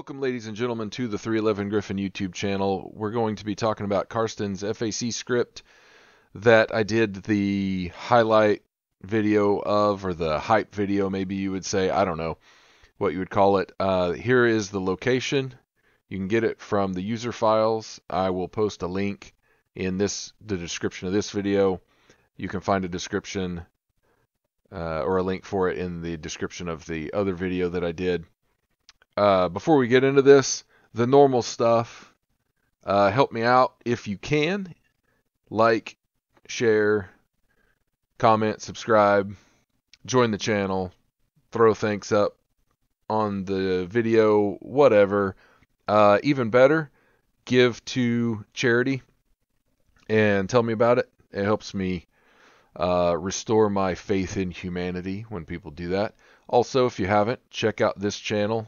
Welcome, ladies and gentlemen, to the 311 Gryphon YouTube channel. We're going to be talking about Carsten's FAC script that I did the highlight video of, or the hype video, maybe you would say. I don't know what you would call it. Uh, here is the location. You can get it from the user files. I will post a link in this the description of this video. You can find a description uh, or a link for it in the description of the other video that I did. Uh, before we get into this, the normal stuff. Uh, help me out if you can. Like, share, comment, subscribe, join the channel, throw thanks up on the video, whatever. Uh, even better, give to charity and tell me about it. It helps me uh, restore my faith in humanity when people do that. Also, if you haven't, check out this channel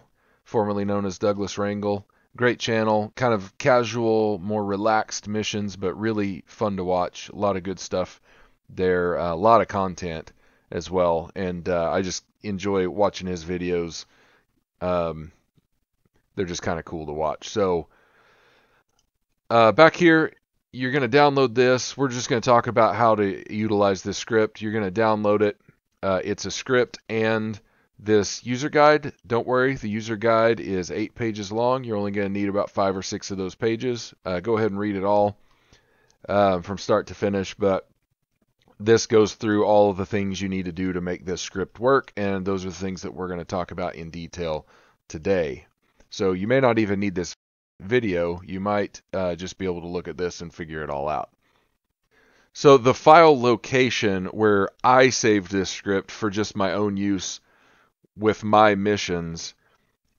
formerly known as Douglas Wrangle. Great channel, kind of casual, more relaxed missions, but really fun to watch. A lot of good stuff there, uh, a lot of content as well, and uh, I just enjoy watching his videos. Um, they're just kind of cool to watch. So uh, back here, you're going to download this. We're just going to talk about how to utilize this script. You're going to download it. Uh, it's a script and this user guide, don't worry, the user guide is eight pages long. You're only going to need about five or six of those pages. Uh, go ahead and read it all uh, from start to finish, but this goes through all of the things you need to do to make this script work, and those are the things that we're going to talk about in detail today. So you may not even need this video, you might uh, just be able to look at this and figure it all out. So the file location where I saved this script for just my own use with my missions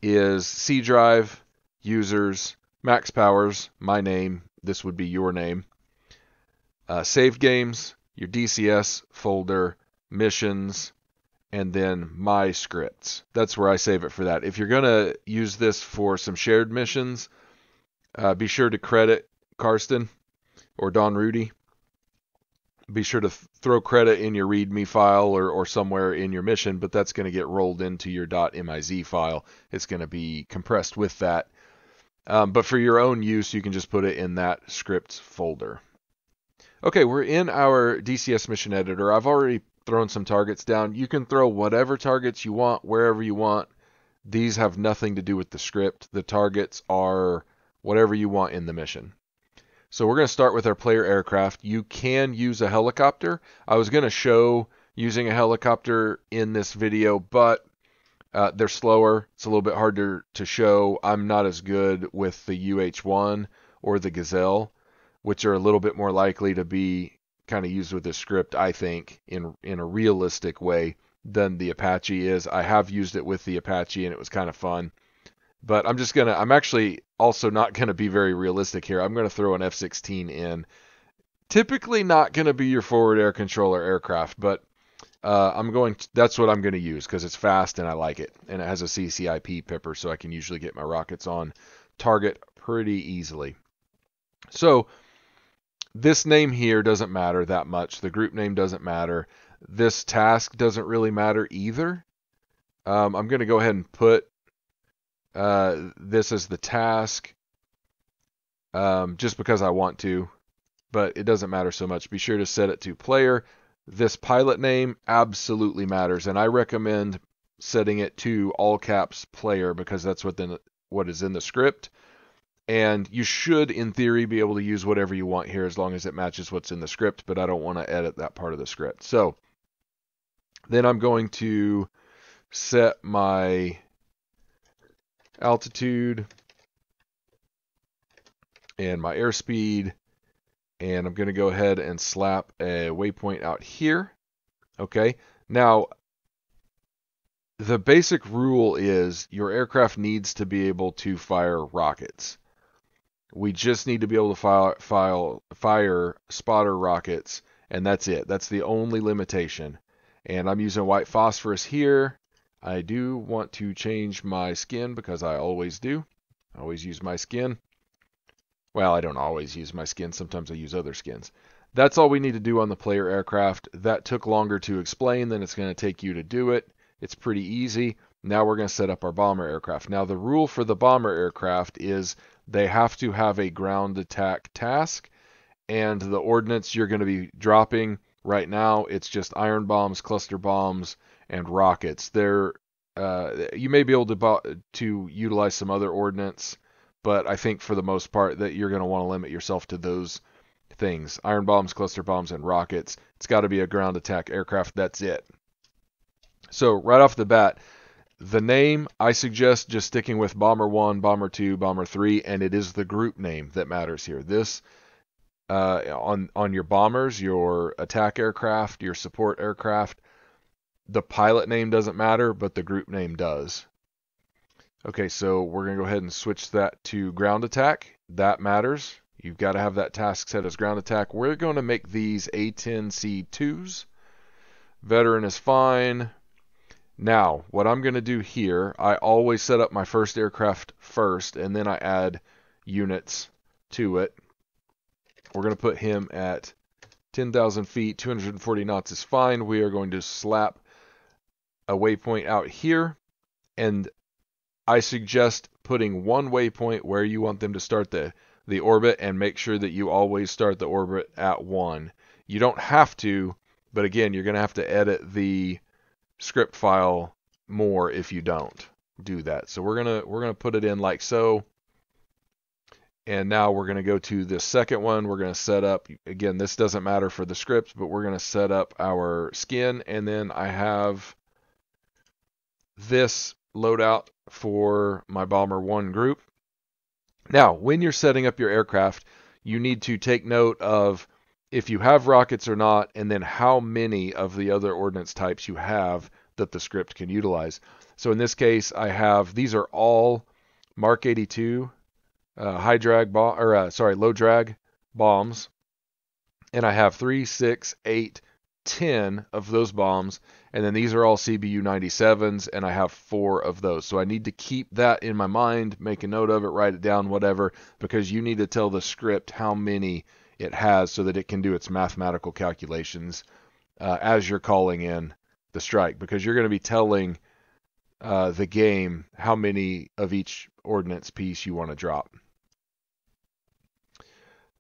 is C drive, users, max powers, my name, this would be your name, uh, save games, your DCS folder, missions, and then my scripts. That's where I save it for that. If you're going to use this for some shared missions, uh, be sure to credit Carsten or Don Rudy be sure to th- throw credit in your README file or, or somewhere in your mission, but that's going to get rolled into your .miz file. It's going to be compressed with that. Um, but for your own use, you can just put it in that scripts folder. Okay, we're in our DCS mission editor. I've already thrown some targets down. You can throw whatever targets you want, wherever you want. These have nothing to do with the script. The targets are whatever you want in the mission. So we're going to start with our player aircraft. You can use a helicopter. I was going to show using a helicopter in this video, but uh, they're slower. It's a little bit harder to show. I'm not as good with the UH-1 or the Gazelle, which are a little bit more likely to be kind of used with this script, I think, in in a realistic way than the Apache is. I have used it with the Apache and it was kind of fun. But I'm just gonna. I'm actually also not gonna be very realistic here. I'm gonna throw an F-16 in. Typically not gonna be your forward air controller aircraft, but uh, I'm going. To, that's what I'm gonna use because it's fast and I like it, and it has a CCIP pipper, so I can usually get my rockets on target pretty easily. So this name here doesn't matter that much. The group name doesn't matter. This task doesn't really matter either. Um, I'm going to go ahead and put uh, this is the task um, just because I want to, but it doesn't matter so much. Be sure to set it to player. This pilot name absolutely matters, and I recommend setting it to all caps player because that's what the what is in the script. And you should, in theory, be able to use whatever you want here as long as it matches what's in the script, but I don't want to edit that part of the script. So then I'm going to set my altitude and my airspeed. And I'm going to go ahead and slap a waypoint out here. Okay. Now, the basic rule is your aircraft needs to be able to fire rockets. We just need to be able to fire, fire, fire spotter rockets, and that's it. That's the only limitation. And I'm using white phosphorus here. I do want to change my skin because I always do. I always use my skin. Well, I don't always use my skin. Sometimes I use other skins. That's all we need to do on the player aircraft. That took longer to explain than it's going to take you to do it. It's pretty easy. Now we're going to set up our bomber aircraft. Now the rule for the bomber aircraft is they have to have a ground attack task, and the ordnance you're going to be dropping right now, it's just iron bombs, cluster bombs, and rockets. They're uh, you may be able to to utilize some other ordnance, but I think for the most part that you're going to want to limit yourself to those things: iron bombs, cluster bombs, and rockets. It's got to be a ground attack aircraft. That's it. So right off the bat, the name I suggest just sticking with Bomber One, Bomber Two, Bomber Three, and it is the group name that matters here. This uh, on on your bombers, your attack aircraft, your support aircraft the pilot name doesn't matter, but the group name does. Okay, so we're going to go ahead and switch that to ground attack. That matters. You've got to have that task set as ground attack. We're going to make these A10C2s. Veteran is fine. Now, what I'm going to do here, I always set up my first aircraft first, and then I add units to it. We're going to put him at 10,000 feet, 240 knots is fine. We are going to slap a waypoint out here, and I suggest putting one waypoint where you want them to start the, the orbit and make sure that you always start the orbit at 1. You don't have to, but again, you're going to have to edit the script file more if you don't do that. So we're going to we're going to put it in like so. And now we're going to go to the second one. We're going to set up, again, this doesn't matter for the script, but we're going to set up our skin. And then I have this loadout for my Bomber 1 group. Now, when you're setting up your aircraft, you need to take note of if you have rockets or not, and then how many of the other ordnance types you have that the script can utilize. So in this case, I have these are all Mark 82 uh, high drag bomb or uh, sorry low drag bombs, and I have three, six, eight, 10 of those bombs, and then these are all CBU 97s, and I have four of those. So I need to keep that in my mind, make a note of it, write it down, whatever, because you need to tell the script how many it has so that it can do its mathematical calculations uh, as you're calling in the strike, because you're going to be telling uh, the game how many of each ordnance piece you want to drop.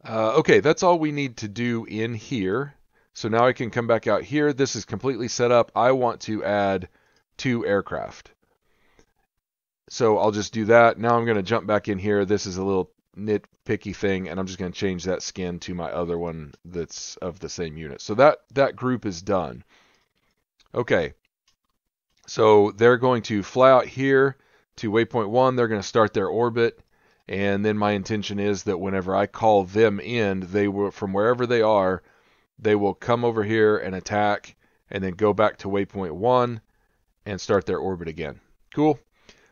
Uh, okay, that's all we need to do in here. So now I can come back out here. This is completely set up. I want to add two aircraft. So I'll just do that. Now I'm going to jump back in here. This is a little nitpicky thing, and I'm just going to change that skin to my other one that's of the same unit. So that, that group is done. Okay. So they're going to fly out here to waypoint 1. They're going to start their orbit. And then my intention is that whenever I call them in, they will, from wherever they are, they will come over here and attack and then go back to waypoint 1 and start their orbit again. Cool.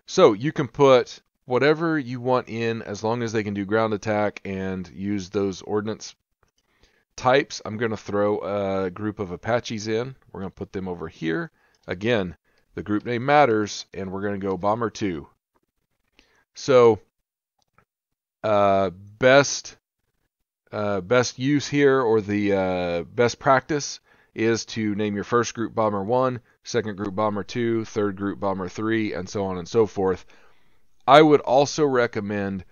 So you can put whatever you want in as long as they can do ground attack and use those ordnance types. I'm going to throw a group of Apaches in. We're going to put them over here. Again, the group name matters, and we're going to go Bomber 2. So, uh, best uh, best use here or the uh, best practice is to name your first group bomber 1, second group bomber 2, third group bomber 3, and so on and so forth. I would also recommend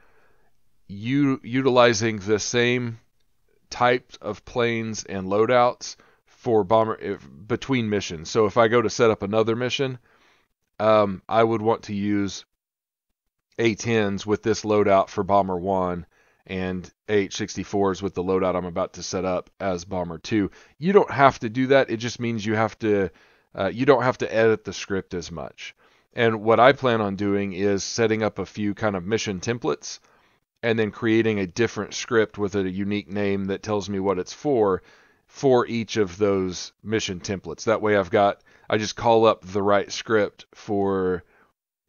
you utilizing the same type of planes and loadouts for bomber if, between missions. So if I go to set up another mission, um, I would want to use A10s with this loadout for bomber 1 and AH-64s with the loadout I'm about to set up as Bomber 2. You don't have to do that. It just means you have to uh, you don't have to edit the script as much. And what I plan on doing is setting up a few kind of mission templates and then creating a different script with a unique name that tells me what it's for for each of those mission templates. That way I've got I just call up the right script for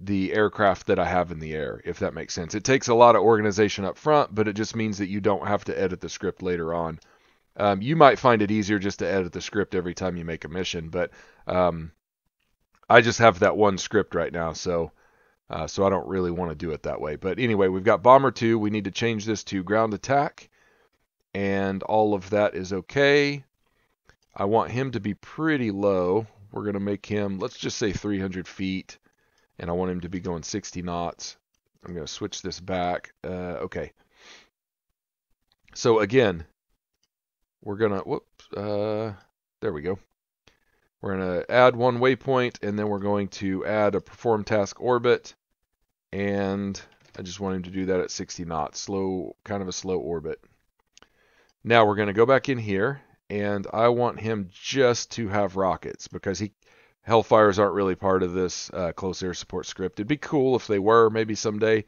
the aircraft that I have in the air, if that makes sense. It takes a lot of organization up front, but it just means that you don't have to edit the script later on. Um, you might find it easier just to edit the script every time you make a mission, but um, I just have that one script right now, so uh, so I don't really want to do it that way. But anyway, we've got Bomber 2. We need to change this to ground attack, and all of that is okay. I want him to be pretty low. We're going to make him, let's just say 300 feet and I want him to be going 60 knots. I'm going to switch this back. Uh, okay. So again, we're going to, whoops, uh, there we go. We're going to add one waypoint, and then we're going to add a perform task orbit, and I just want him to do that at 60 knots, slow, kind of a slow orbit. Now we're going to go back in here, and I want him just to have rockets because he Hellfires aren't really part of this uh, close air support script. It'd be cool if they were, maybe someday.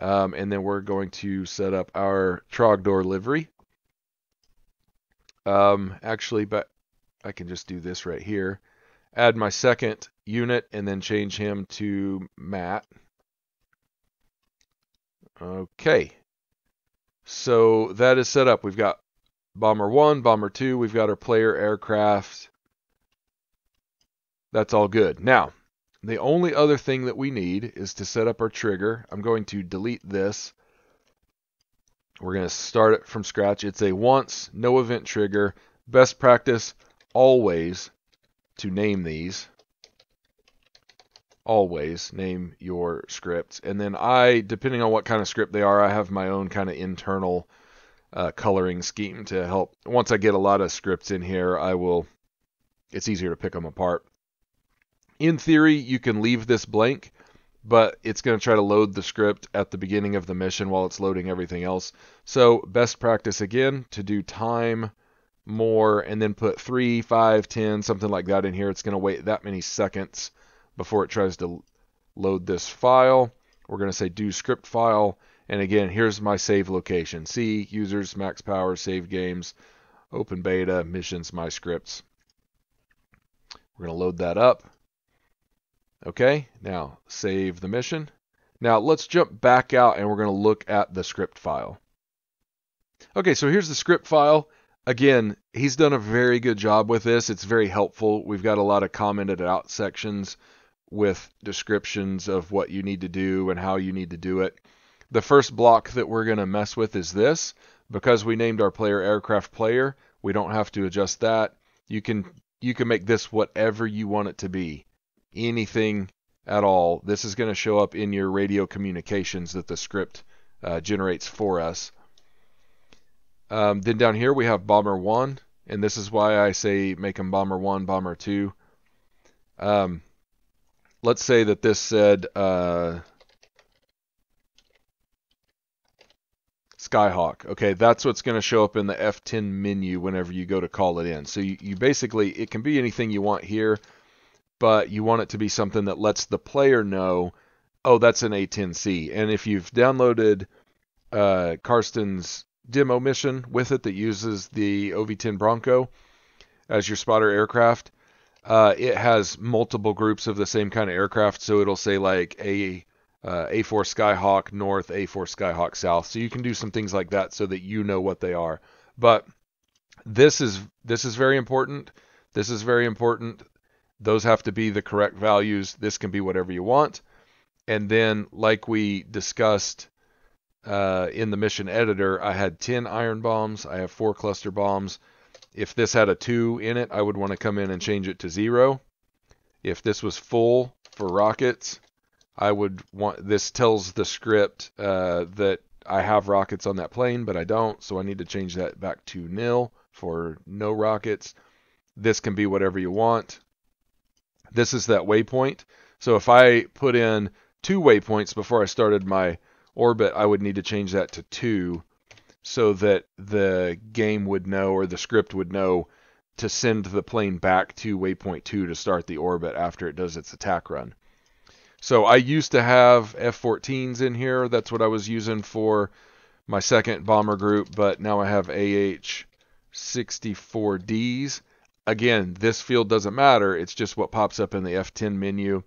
Um, and then we're going to set up our Trogdor livery. Um, actually, but I can just do this right here. Add my second unit and then change him to Matt. Okay. So that is set up. We've got Bomber 1, Bomber 2. We've got our player aircraft. That's all good. Now, the only other thing that we need is to set up our trigger. I'm going to delete this. We're going to start it from scratch. It's a once, no event trigger. Best practice, always, to name these. Always name your scripts. And then I, depending on what kind of script they are, I have my own kind of internal uh, coloring scheme to help. Once I get a lot of scripts in here, I will, it's easier to pick them apart. In theory, you can leave this blank, but it's going to try to load the script at the beginning of the mission while it's loading everything else. So best practice again to do time more and then put 3, 5, 10, something like that in here. It's going to wait that many seconds before it tries to load this file. We're going to say do script file. And again, here's my save location. C, users, max power, save games, open beta, missions, my scripts. We're going to load that up. Okay, now save the mission. Now let's jump back out and we're going to look at the script file. Okay, so here's the script file. Again, he's done a very good job with this. It's very helpful. We've got a lot of commented out sections with descriptions of what you need to do and how you need to do it. The first block that we're going to mess with is this. Because we named our player aircraft player, we don't have to adjust that. You can you can make this whatever you want it to be anything at all, this is going to show up in your radio communications that the script uh, generates for us. Um, then down here we have Bomber 1, and this is why I say make them Bomber 1, Bomber 2. Um, let's say that this said uh, Skyhawk. Okay, that's what's going to show up in the F10 menu whenever you go to call it in. So you, you basically, it can be anything you want here but you want it to be something that lets the player know, oh, that's an A10C. And if you've downloaded uh, Carsten's demo mission with it that uses the OV10 Bronco as your spotter aircraft, uh, it has multiple groups of the same kind of aircraft. So it'll say like a uh, A4 Skyhawk North, A4 Skyhawk South. So you can do some things like that so that you know what they are. But this is this is very important. This is very important. Those have to be the correct values. This can be whatever you want. And then, like we discussed uh, in the mission editor, I had 10 iron bombs. I have four cluster bombs. If this had a 2 in it, I would want to come in and change it to 0. If this was full for rockets, I would want this tells the script uh, that I have rockets on that plane, but I don't, so I need to change that back to nil for no rockets. This can be whatever you want. This is that waypoint. So if I put in two waypoints before I started my orbit, I would need to change that to two so that the game would know or the script would know to send the plane back to waypoint 2 to start the orbit after it does its attack run. So I used to have F-14s in here. That's what I was using for my second bomber group, but now I have AH-64Ds. Again, this field doesn't matter. It's just what pops up in the F10 menu.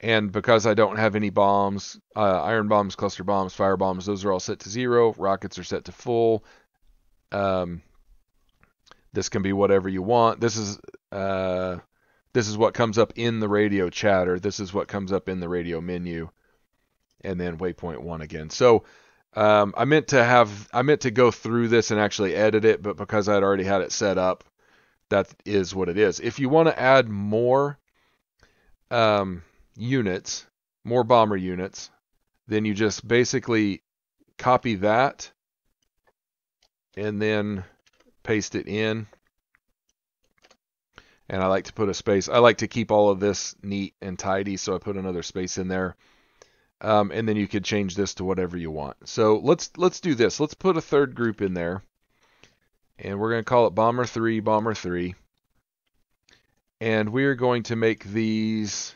And because I don't have any bombs, uh, iron bombs, cluster bombs, fire bombs, those are all set to zero. Rockets are set to full. Um, this can be whatever you want. This is uh, this is what comes up in the radio chatter. This is what comes up in the radio menu, and then waypoint one again. So um, I meant to have I meant to go through this and actually edit it, but because I'd already had it set up, that is what it is. If you want to add more, um, units, more bomber units, then you just basically copy that and then paste it in. And I like to put a space. I like to keep all of this neat and tidy, so I put another space in there. Um, and then you could change this to whatever you want. So let's let's do this. Let's put a third group in there, and we're going to call it Bomber 3, Bomber 3. And we're going to make these.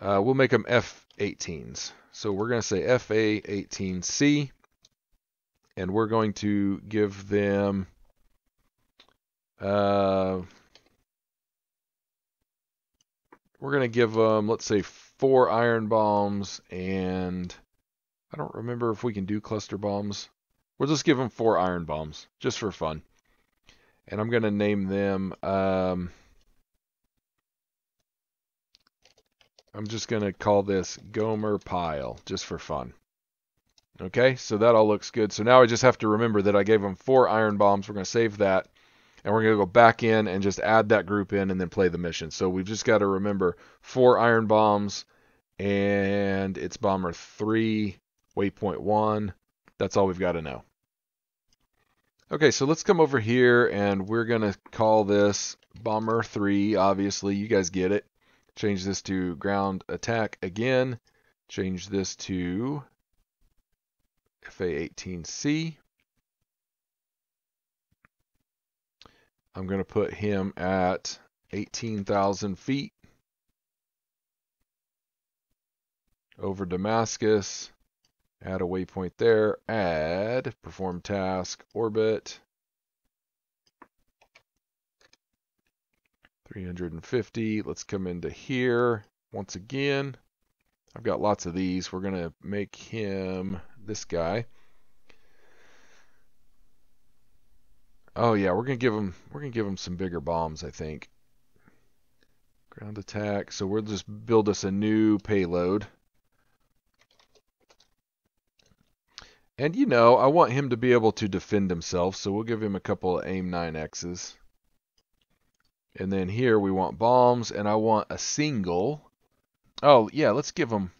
Uh, we'll make them F-18s. So we're going to say FA-18C, and we're going to give them. Uh, we're going to give them, let's say, four iron bombs, and I don't remember if we can do cluster bombs. We'll just give them four iron bombs, just for fun. And I'm going to name them, um, I'm just going to call this Gomer Pyle, just for fun. Okay, so that all looks good. So now I just have to remember that I gave them four iron bombs. We're going to save that and we're going to go back in and just add that group in and then play the mission. So we've just got to remember four iron bombs and it's bomber 3, waypoint 1. That's all we've got to know. Okay, so let's come over here and we're going to call this bomber 3, obviously. You guys get it. Change this to ground attack again. Change this to FA-18C. I'm going to put him at 18,000 feet over Damascus. Add a waypoint there. Add, perform task, orbit. 350. Let's come into here once again. I've got lots of these. We're going to make him this guy. Oh yeah, we're gonna give him we're gonna give him some bigger bombs, I think. Ground attack. So we'll just build us a new payload. And you know, I want him to be able to defend himself, so we'll give him a couple of AIM 9Xs. And then here we want bombs, and I want a single. Oh, yeah, let's give him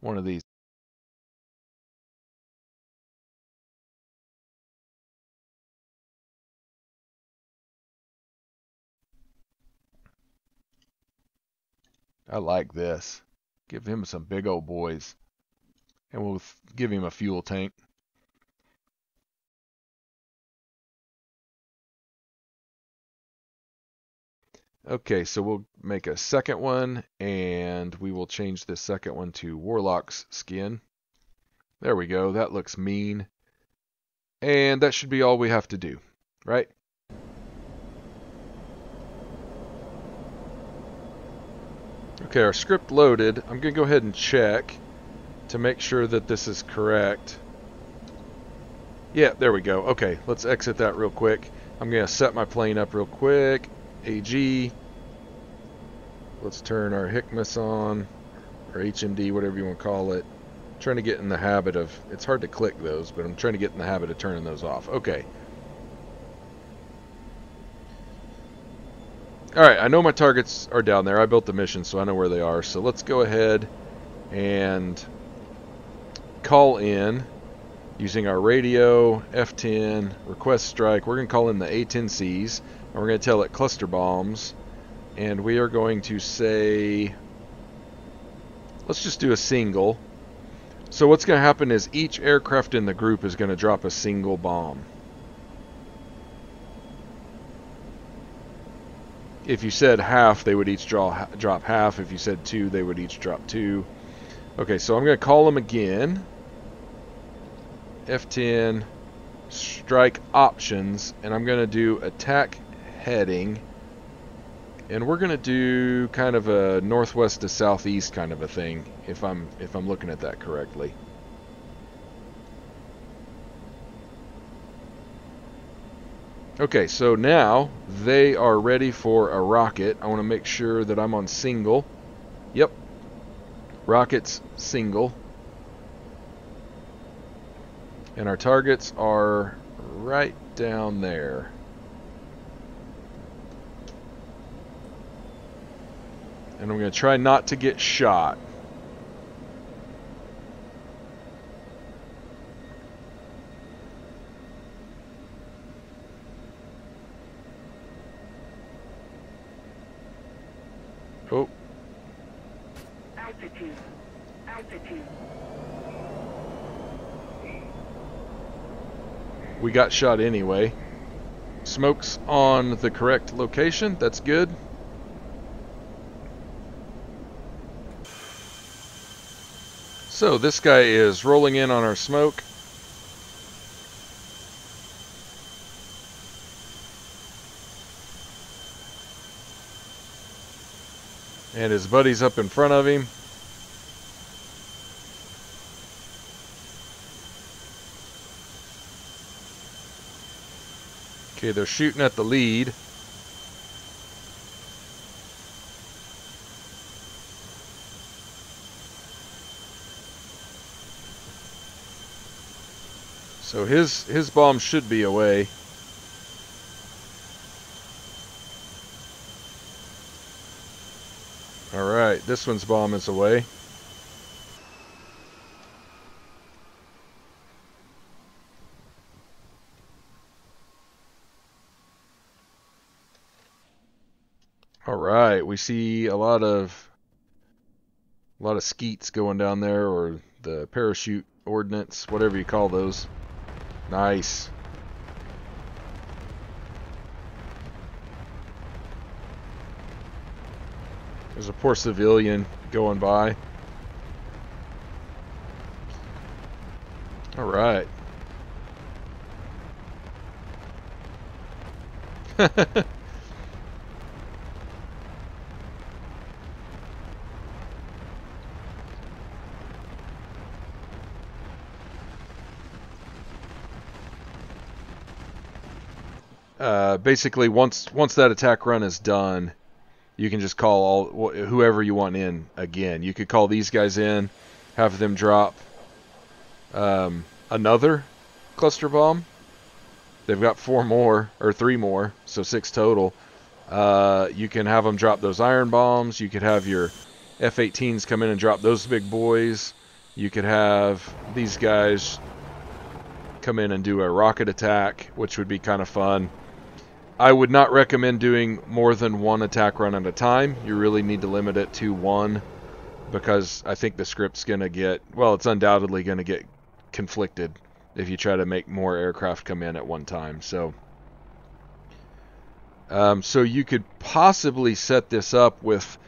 one of these. I like this. Give him some big old boys. And we'll give him a fuel tank. Okay, so we'll make a second one, and we will change this second one to Warlock's skin. There we go. That looks mean. And that should be all we have to do, right? Okay, our script loaded. I'm going to go ahead and check to make sure that this is correct. Yeah, there we go. Okay, let's exit that real quick. I'm going to set my plane up real quick. AG. Let's turn our HICMAS on, or HMD, whatever you want to call it. I'm trying to get in the habit of, it's hard to click those, but I'm trying to get in the habit of turning those off. Okay. Alright, I know my targets are down there. I built the mission, so I know where they are. So let's go ahead and call in using our radio, F10, request strike. We're going to call in the A10Cs, and we're going to tell it cluster bombs. And we are going to say, let's just do a single. So what's going to happen is each aircraft in the group is going to drop a single bomb. if you said half, they would each draw, drop half. If you said two, they would each drop two. Okay, so I'm going to call them again. F10, strike options, and I'm going to do attack heading. And we're going to do kind of a northwest to southeast kind of a thing, if I'm if I'm looking at that correctly. Okay, so now they are ready for a rocket. I want to make sure that I'm on single. Yep. Rockets single. And our targets are right down there. And I'm going to try not to get shot. Got shot anyway. Smoke's on the correct location. That's good. So this guy is rolling in on our smoke. And his buddy's up in front of him. Okay, they're shooting at the lead. So his his bomb should be away. All right, this one's bomb is away. All right, we see a lot of a lot of skeets going down there, or the parachute ordnance, whatever you call those. Nice. There's a poor civilian going by. All right. uh, basically, once once that attack run is done, you can just call all whoever you want in again. You could call these guys in, have them drop um, another cluster bomb. They've got four more or three more, so six total. Uh, you can have them drop those iron bombs. You could have your F-18s come in and drop those big boys. You could have these guys come in and do a rocket attack, which would be kind of fun. I would not recommend doing more than one attack run at a time. You really need to limit it to one because I think the script's going to get, well, it's undoubtedly going to get conflicted if you try to make more aircraft come in at one time. So, um, so you could possibly set this up with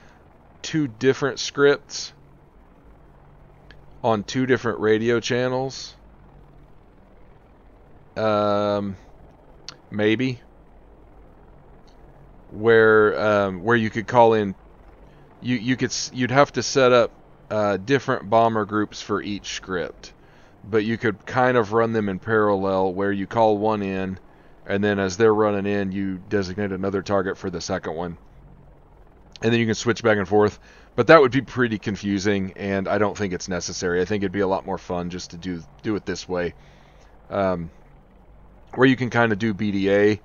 two different scripts on two different radio channels. Um, maybe where um, where you could call in you you could you'd have to set up uh, different bomber groups for each script. But you could kind of run them in parallel where you call one in and then as they're running in you designate another target for the second one. And then you can switch back and forth. But that would be pretty confusing and I don't think it's necessary. I think it'd be a lot more fun just to do do it this way. Um, where you can kind of do BDA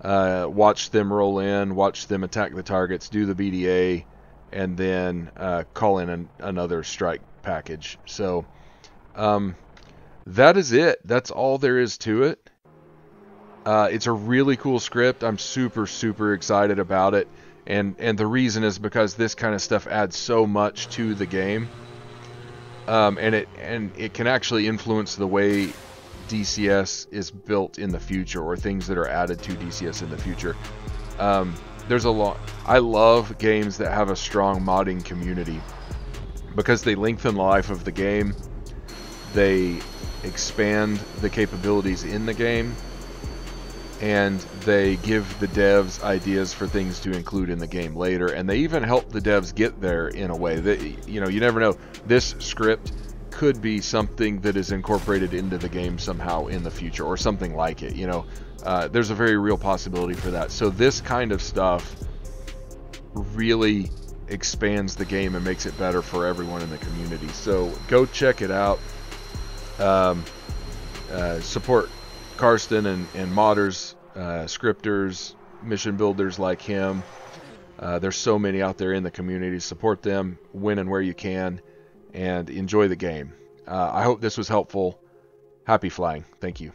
uh, watch them roll in, watch them attack the targets, do the BDA, and then uh, call in an, another strike package. So um, that is it. That's all there is to it. Uh, it's a really cool script. I'm super super excited about it, and and the reason is because this kind of stuff adds so much to the game, um, and it and it can actually influence the way DCS is built in the future or things that are added to DCS in the future. Um, there's a lot. I love games that have a strong modding community because they lengthen the life of the game. They expand the capabilities in the game and they give the devs ideas for things to include in the game later and they even help the devs get there in a way that you know you never know this script could be something that is incorporated into the game somehow in the future or something like it you know? Uh, there's a very real possibility for that. So this kind of stuff really expands the game and makes it better for everyone in the community. So go check it out. Um, uh, support Carsten and, and modders uh, scripters mission builders like him. Uh, there's so many out there in the community. Support them, when and where you can, and enjoy the game. Uh, I hope this was helpful. Happy flying. Thank you.